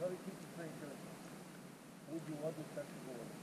How do you keep the tank Would you want the technical?